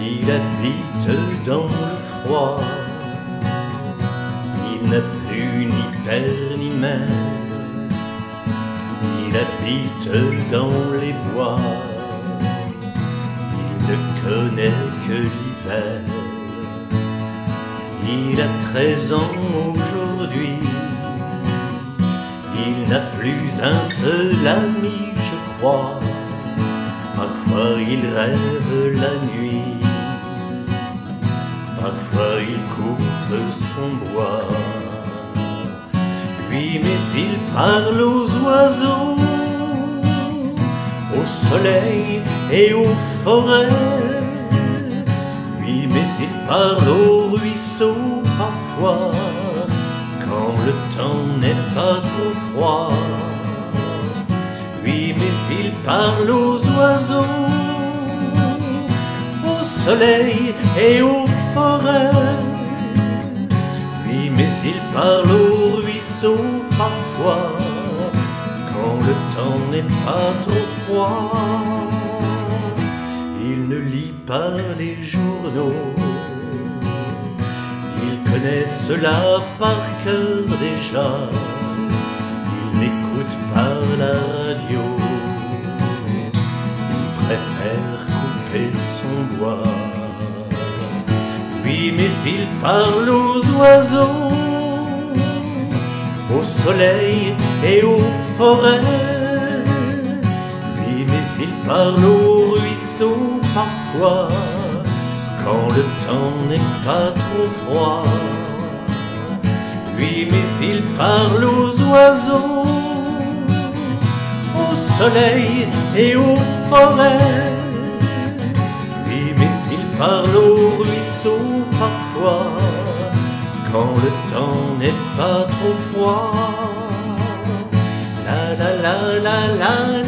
Il habite dans le froid, il n'a plus ni père ni mère, il habite dans les bois, il ne connaît que l'hiver. Il a treize ans aujourd'hui, il n'a plus un seul ami, je crois. Parfois il rêve la nuit, parfois il coupe son bois. Oui, mais il parle aux oiseaux, au soleil et aux forêts. Oui, mais il parle aux ruisseaux parfois, quand le temps n'est pas trop froid. Oui, mais il parle aux oiseaux, au soleil et aux forêts. Oui, mais il parle aux ruisseaux parfois, quand le temps n'est pas trop froid. Il ne lit pas les journaux, il connaît cela par cœur déjà. Il n'écoute pas la radio, il préfère Mais il parle aux oiseaux, au soleil et aux forêts. Oui, mais il parle aux ruisseaux parfois, quand le temps n'est pas trop froid. Oui, mais il parle aux oiseaux, au soleil et aux forêts. Parle aux ruisseaux parfois, quand le temps n'est pas trop froid. La la la la la.